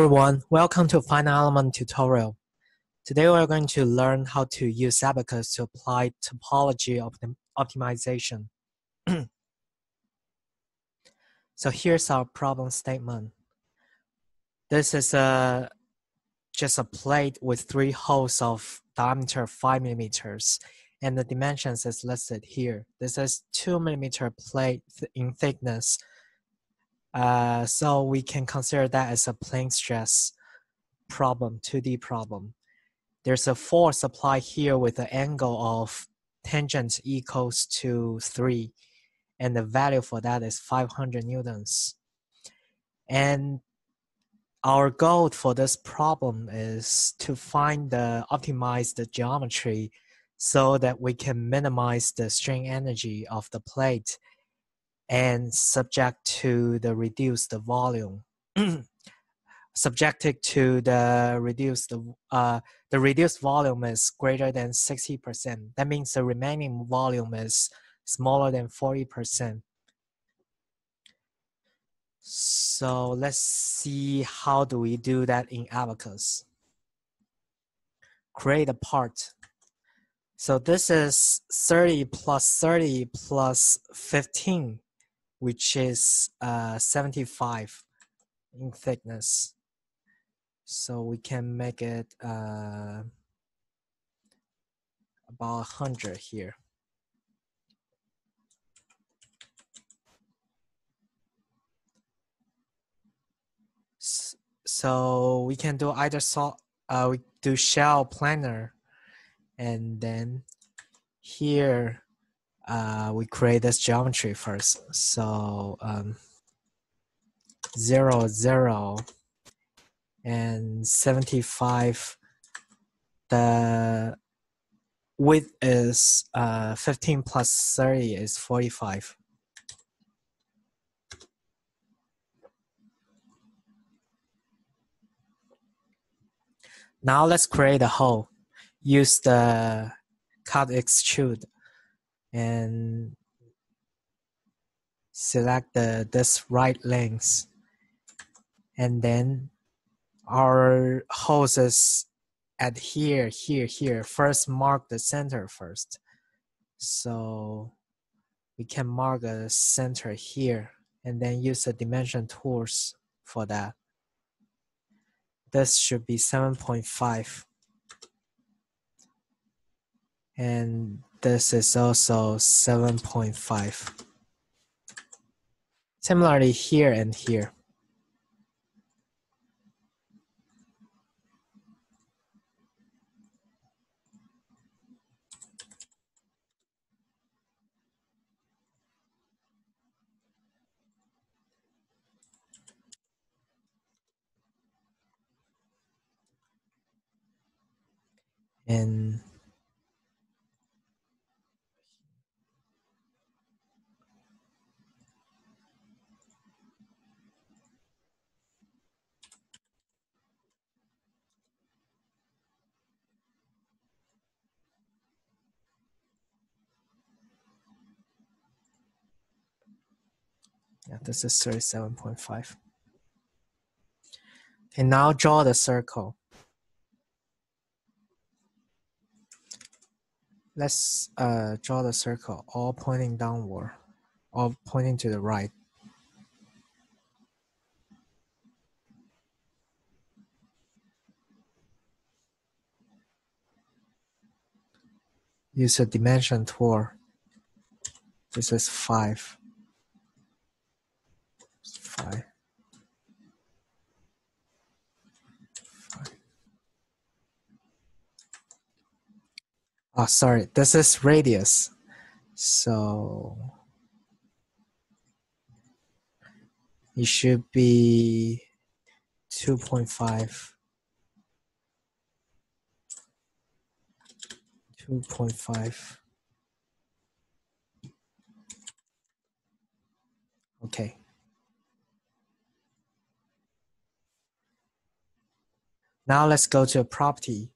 everyone, welcome to Finite Element tutorial. Today we're going to learn how to use Abaqus to apply topology optim optimization. so here's our problem statement. This is a just a plate with three holes of diameter 5 millimeters and the dimensions is listed here. This is 2 millimeter plate in thickness uh, so we can consider that as a plane stress problem, 2D problem. There's a force applied here with an angle of tangent equals to 3, and the value for that is 500 newtons. And our goal for this problem is to find the optimized geometry so that we can minimize the strain energy of the plate and subject to the reduced volume. subjected to the reduced uh, the reduced volume is greater than 60%. That means the remaining volume is smaller than 40%. So let's see how do we do that in Abaqus. Create a part. So this is 30 plus 30 plus 15 which is uh, 75 in thickness. So we can make it uh, about 100 here. So we can do either so uh, we do shell planar and then here uh, we create this geometry first. So um, zero, zero, and 75, the width is uh, 15 plus 30 is 45. Now let's create a hole. Use the cut extrude and select the this right length. And then our hoses at here here here. First mark the center first. So we can mark a center here and then use the dimension tools for that. This should be 7.5 and this is also 7.5. Similarly here and here. And Yeah, this is 37.5. And now draw the circle. Let's uh, draw the circle, all pointing downward, all pointing to the right. Use a dimension tool. This is 5. Five. Oh, sorry, this is radius. So it should be 2.5. 2.5. Okay. Now let's go to a property.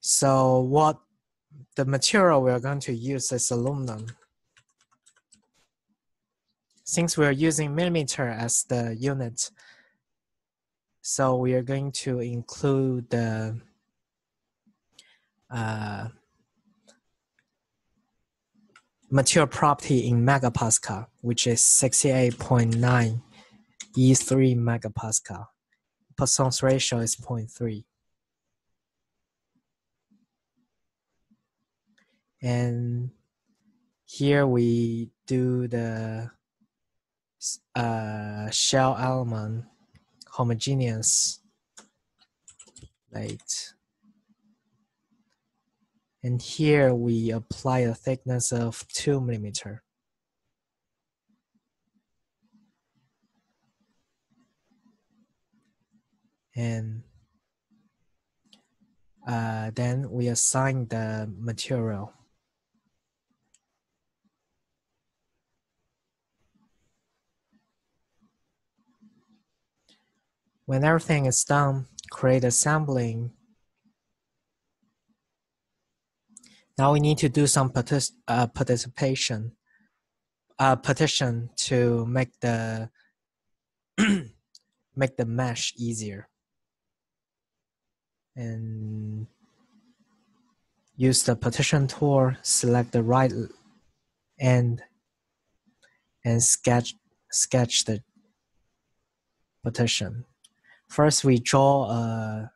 So what the material we're going to use is aluminum. Since we're using millimeter as the unit, So we are going to include the uh, material property in megapascal, which is 68.9 E3 megapascal. Poisson's ratio is 0.3. And here we do the uh, shell element homogeneous plate. And here we apply a thickness of two millimeter. And uh, then we assign the material. When everything is done, create a sampling. Now we need to do some partic uh, participation, uh, partition to make the make the mesh easier. And use the partition tool, select the right end, and sketch sketch the partition. First, we draw a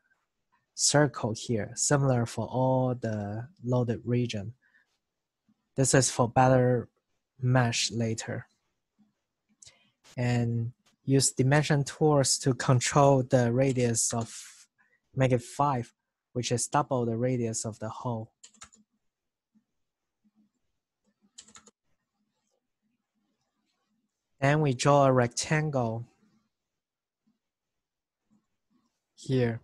circle here, similar for all the loaded region. This is for better mesh later. And use dimension tools to control the radius of, make it five, which is double the radius of the hole. Then we draw a rectangle here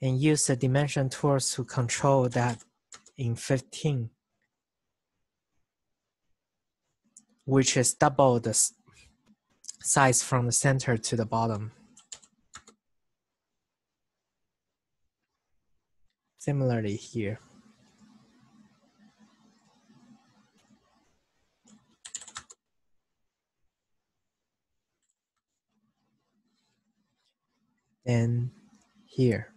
and use the dimension tools to control that in 15 which is double the size from the center to the bottom. Similarly here. and here.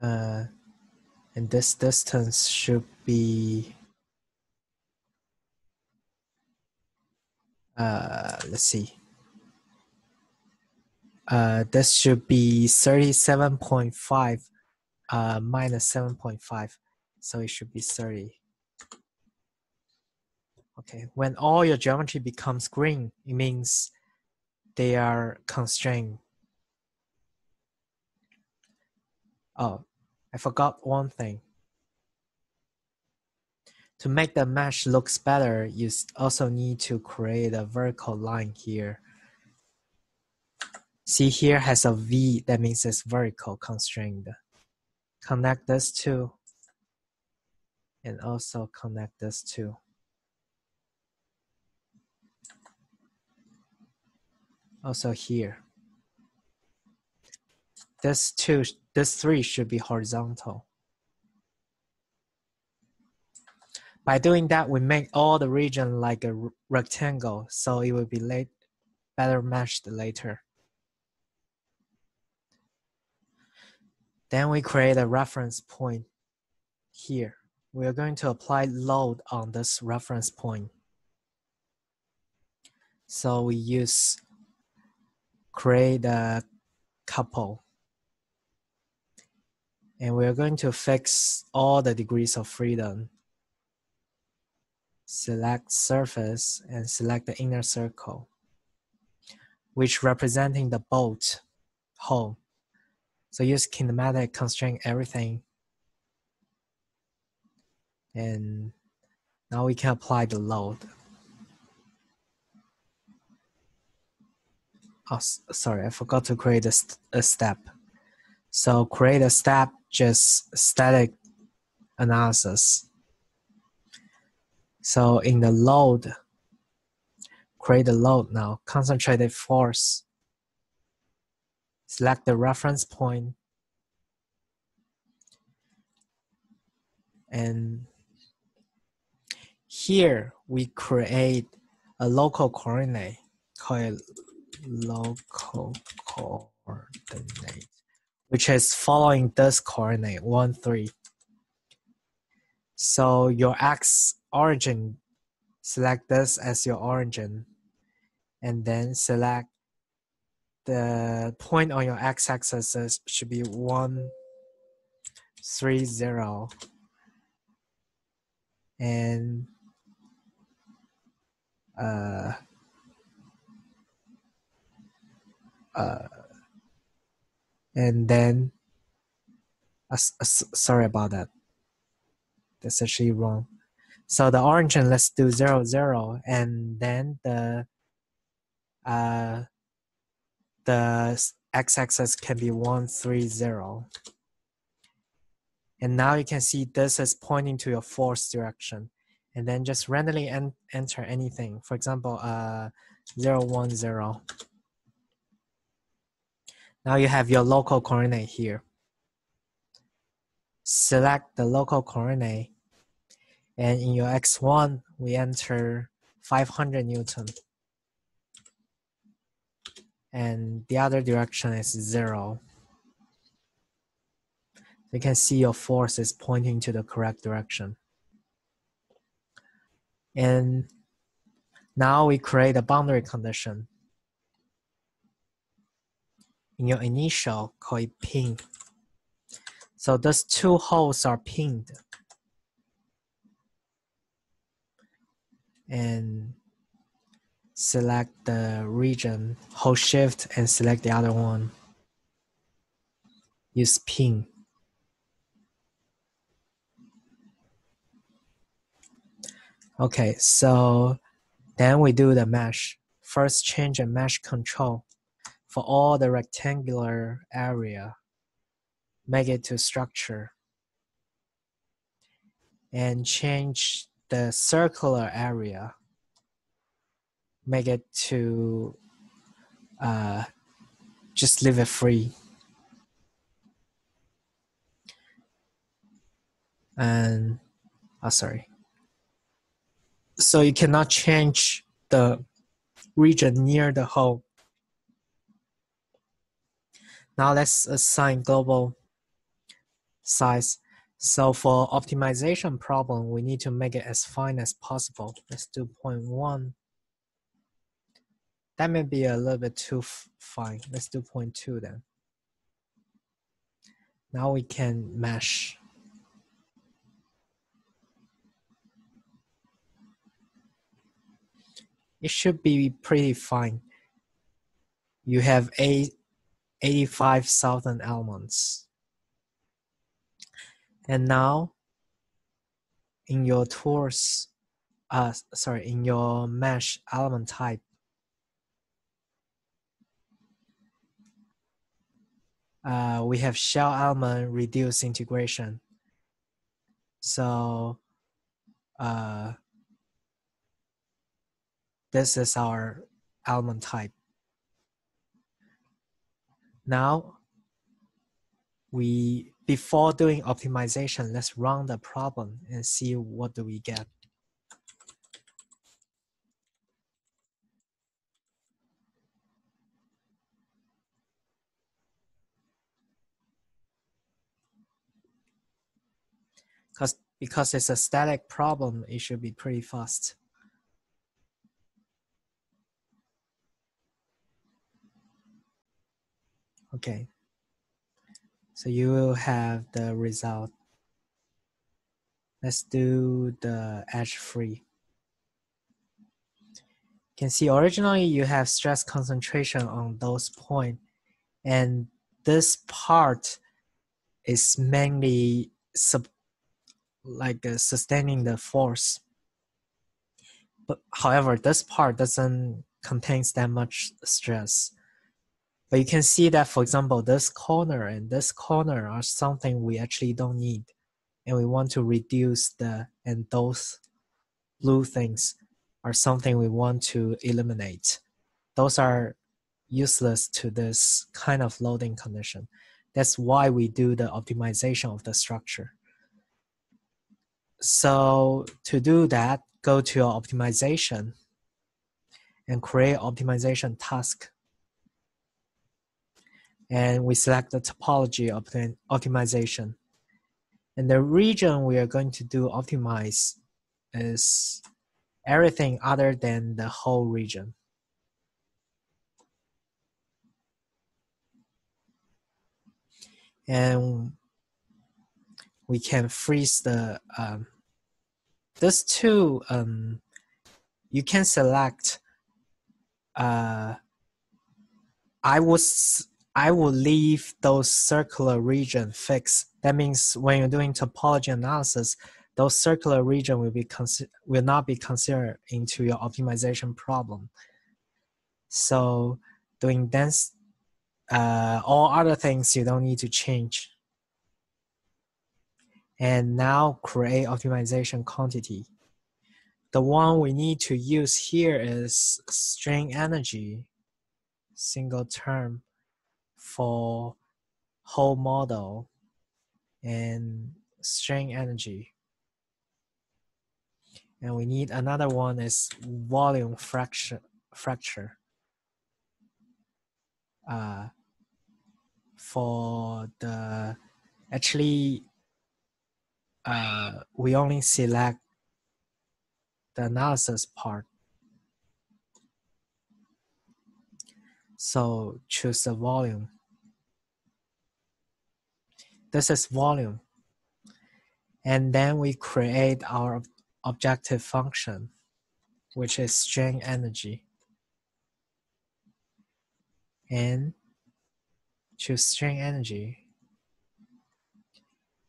Uh, and this distance should be uh, let's see uh, this should be 37.5 uh, minus 7.5. So it should be 30. Okay, when all your geometry becomes green, it means they are constrained. Oh, I forgot one thing. To make the mesh looks better, you also need to create a vertical line here See here has a V, that means it's vertical constrained. Connect this two, and also connect this two. Also here. This two, this three should be horizontal. By doing that, we make all the region like a rectangle, so it will be late, better matched later. Then we create a reference point here. We are going to apply load on this reference point. So we use create a couple. And we are going to fix all the degrees of freedom. Select surface and select the inner circle, which representing the bolt hole. So use kinematic constraint everything. And now we can apply the load. Oh, sorry, I forgot to create a, st a step. So create a step, just static analysis. So in the load, create a load now, concentrated force. Select the reference point and here we create a local coordinate called local coordinate, which is following this coordinate, 1, 3. So your x origin, select this as your origin, and then select the point on your x-axis should be 1, 3, 0. And uh, uh, and then uh, uh, sorry about that. That's actually wrong. So the origin let's do zero zero. And then the uh the x-axis can be one three zero. And now you can see this is pointing to your force direction. And then just randomly en enter anything. For example uh zero one zero now you have your local coordinate here. Select the local coordinate and in your x1 we enter 500 Newton and the other direction is zero. You can see your force is pointing to the correct direction. And now we create a boundary condition your initial call it pin. So those two holes are pinned. And select the region, hold shift and select the other one. Use pin. Okay, so then we do the mesh. First change the mesh control for all the rectangular area, make it to structure, and change the circular area, make it to uh, just leave it free. And, oh, sorry. So you cannot change the region near the hole now let's assign global size. So for optimization problem, we need to make it as fine as possible. Let's do 0.1. That may be a little bit too fine. Let's do 0.2 then. Now we can mesh. It should be pretty fine. You have a 85,000 elements. And now in your tools, uh, sorry, in your mesh element type, uh, we have shell element reduce integration. So uh, this is our element type. Now, we before doing optimization, let's run the problem and see what do we get. Because because it's a static problem, it should be pretty fast. Okay. So you will have the result. Let's do the edge free. You can see originally you have stress concentration on those points and this part is mainly sub, like uh, sustaining the force. But however, this part doesn't contains that much stress. But you can see that, for example, this corner and this corner are something we actually don't need. And we want to reduce the, and those blue things are something we want to eliminate. Those are useless to this kind of loading condition. That's why we do the optimization of the structure. So to do that, go to your optimization and create optimization task. And we select the topology of the optimization. And the region we are going to do optimize is everything other than the whole region. And we can freeze the, um, this too, um, you can select, uh, I was I will leave those circular region fixed. That means when you're doing topology analysis, those circular region will be will not be considered into your optimization problem. So doing dense, uh, all other things you don't need to change. And now create optimization quantity. The one we need to use here is strain energy, single term for whole model and strain energy. And we need another one is volume fraction fracture. Uh, for the actually uh, we only select the analysis part. So choose the volume. This is volume. And then we create our objective function, which is strain energy. And choose strain energy.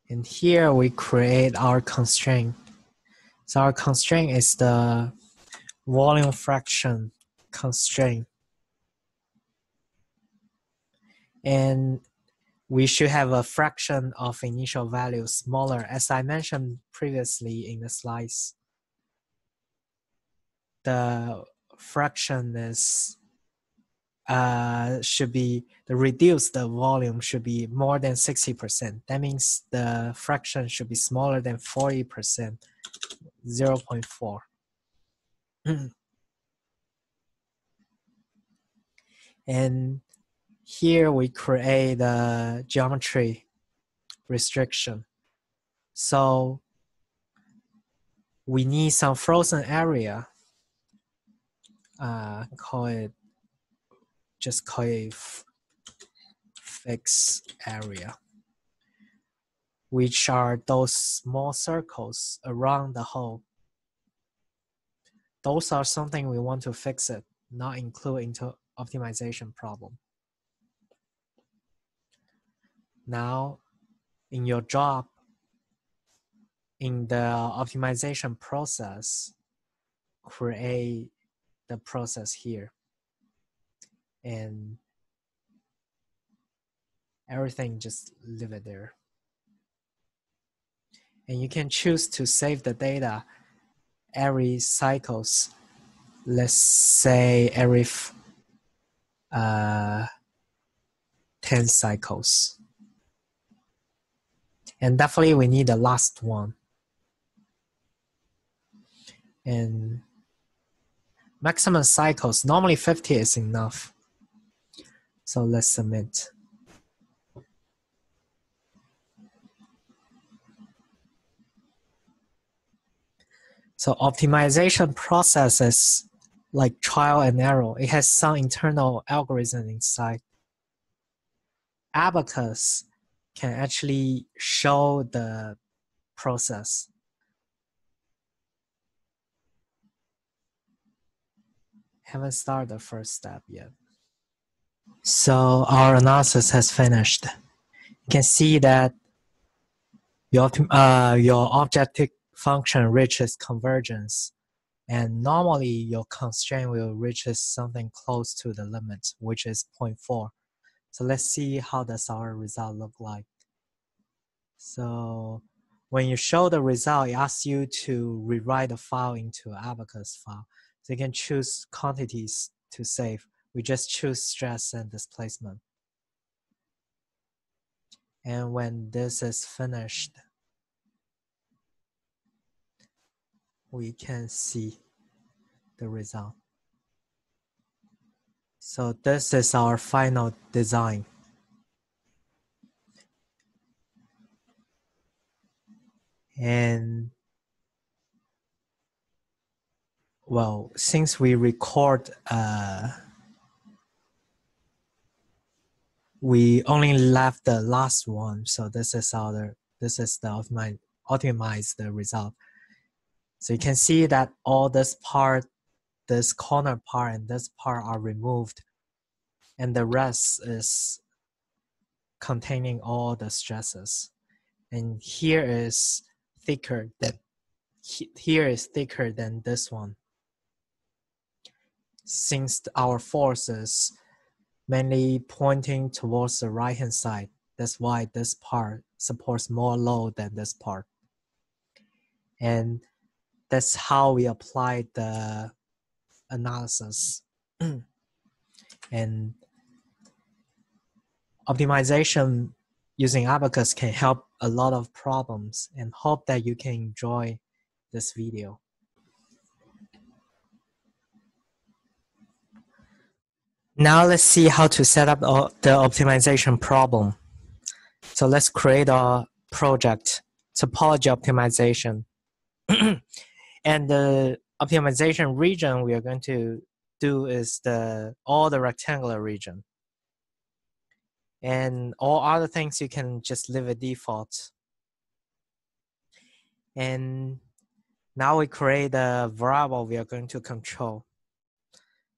And here we create our constraint. So our constraint is the volume fraction constraint. And we should have a fraction of initial value smaller, as I mentioned previously in the slides. The fraction is uh, should be the reduced volume should be more than 60%. That means the fraction should be smaller than 40%, 0 0.4. and here we create the geometry restriction. So we need some frozen area. Uh, call it, just call it fixed area, which are those small circles around the hole. Those are something we want to fix it, not include into optimization problem. Now, in your job, in the optimization process, create the process here. And everything just leave it there. And you can choose to save the data every cycles. Let's say every uh, 10 cycles. And definitely we need the last one. And maximum cycles, normally 50 is enough. So let's submit. So optimization process is like trial and error. It has some internal algorithm inside. Abaqus can actually show the process. Haven't started the first step yet. So our analysis has finished. You can see that your, uh, your objective function reaches convergence and normally your constraint will reach something close to the limit, which is 0.4. So let's see how does our result look like. So when you show the result, it asks you to rewrite the file into Abaqus file. So you can choose quantities to save. We just choose stress and displacement. And when this is finished, we can see the result. So this is our final design. And well, since we record, uh, we only left the last one. So this is our, this is the optimize, optimize the result. So you can see that all this part, this corner part and this part are removed and the rest is containing all the stresses. And here is thicker than here is thicker than this one. Since our force is mainly pointing towards the right hand side, that's why this part supports more load than this part. And that's how we apply the analysis. and optimization using Abaqus can help a lot of problems and hope that you can enjoy this video. Now let's see how to set up the optimization problem. So let's create a project, topology optimization. and the optimization region we are going to do is the all the rectangular region. And all other things you can just leave a default. And now we create a variable we are going to control.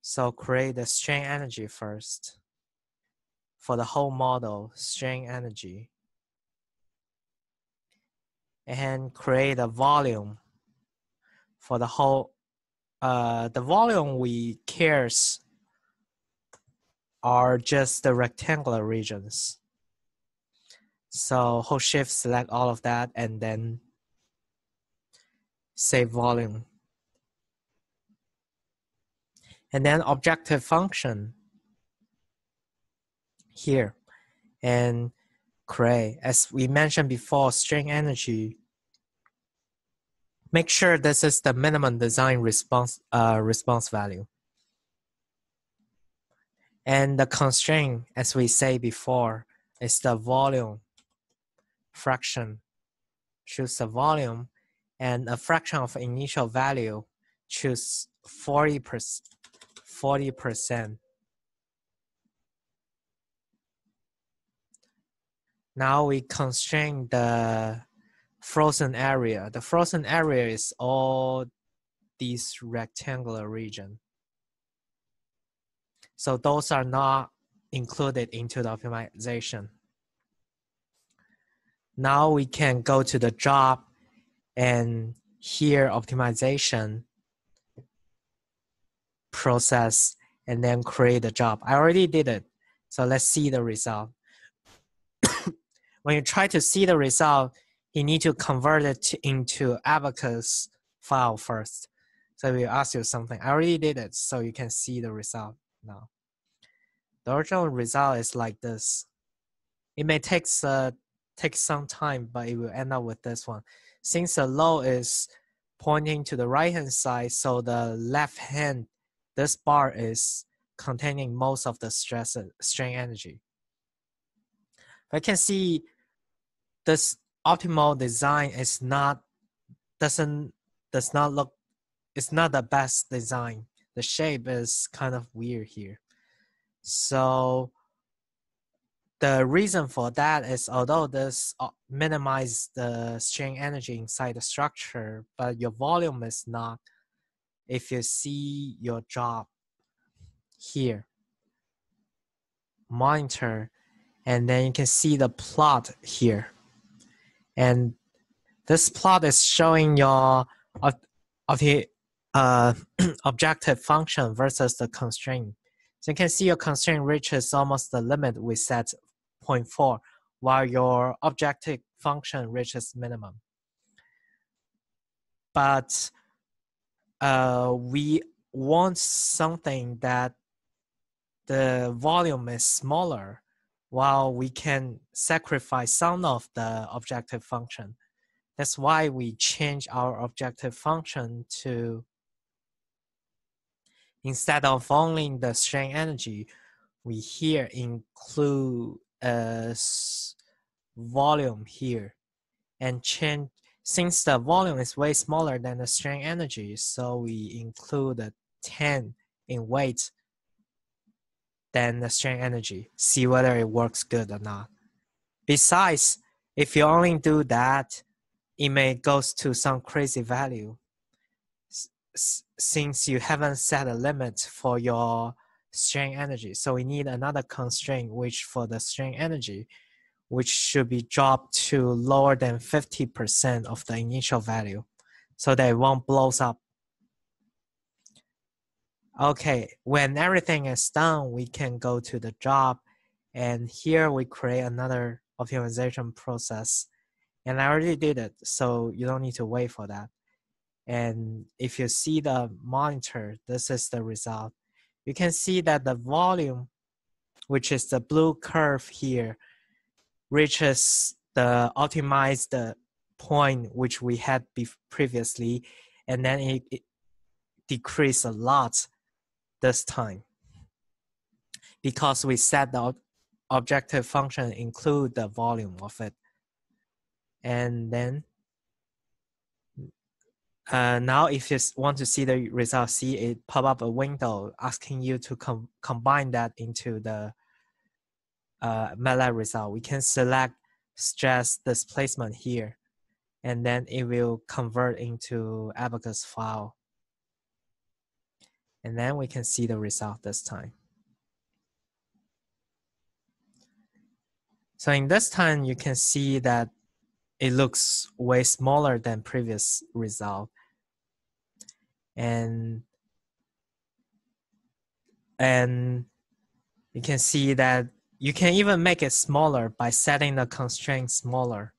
So create the strain energy first for the whole model strain energy. And create a volume for the whole uh, the volume we cares are just the rectangular regions. So hold shift, select all of that, and then save volume. And then objective function here and create. As we mentioned before, strain energy. Make sure this is the minimum design response uh, response value. And the constraint, as we say before, is the volume fraction. Choose the volume and a fraction of initial value, choose 40%. 40%. Now we constrain the frozen area. The frozen area is all this rectangular region. So those are not included into the optimization. Now we can go to the job and here optimization process and then create the job. I already did it. So let's see the result. when you try to see the result, you need to convert it into Abaqus file first. So we ask you something. I already did it, so you can see the result now. The original result is like this. It may take uh, take some time, but it will end up with this one. Since the load is pointing to the right hand side, so the left hand, this bar is containing most of the stress uh, strain energy. I can see this optimal design is not doesn't does not look it's not the best design. The shape is kind of weird here. So the reason for that is although this uh, minimizes the strain energy inside the structure, but your volume is not. If you see your job here, monitor, and then you can see the plot here. And this plot is showing your of, of the uh, objective function versus the constraint. So you can see your constraint reaches almost the limit we set 0.4, while your objective function reaches minimum. But uh, we want something that the volume is smaller while we can sacrifice some of the objective function. That's why we change our objective function to instead of only the strain energy, we here include a volume here and change since the volume is way smaller than the strain energy, so we include a 10 in weight than the strain energy. See whether it works good or not. Besides, if you only do that, it may goes to some crazy value since you haven't set a limit for your strain energy. So we need another constraint, which for the strain energy, which should be dropped to lower than 50% of the initial value so that it won't blows up. Okay, when everything is done, we can go to the job and here we create another optimization process. And I already did it, so you don't need to wait for that. And if you see the monitor, this is the result. You can see that the volume, which is the blue curve here, reaches the optimized point which we had previously, and then it, it decreased a lot this time because we set the objective function include the volume of it. And then uh, now if you want to see the result, see it pop up a window asking you to com combine that into the uh, MATLAB result, we can select stress displacement here, and then it will convert into Abaqus file. And then we can see the result this time. So in this time, you can see that it looks way smaller than previous result. And and you can see that you can even make it smaller by setting the constraint smaller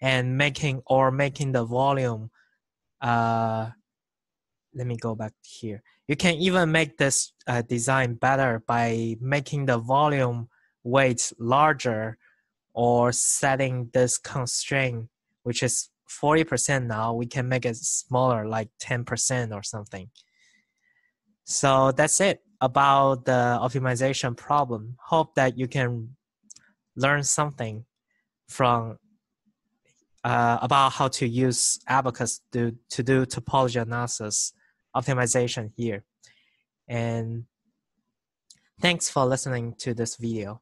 and making or making the volume uh, let me go back here. You can even make this uh, design better by making the volume weight larger or setting this constraint which is 40% now. We can make it smaller like 10% or something. So that's it about the optimization problem. Hope that you can learn something from uh, about how to use Abaqus to, to do topology analysis optimization here. And thanks for listening to this video.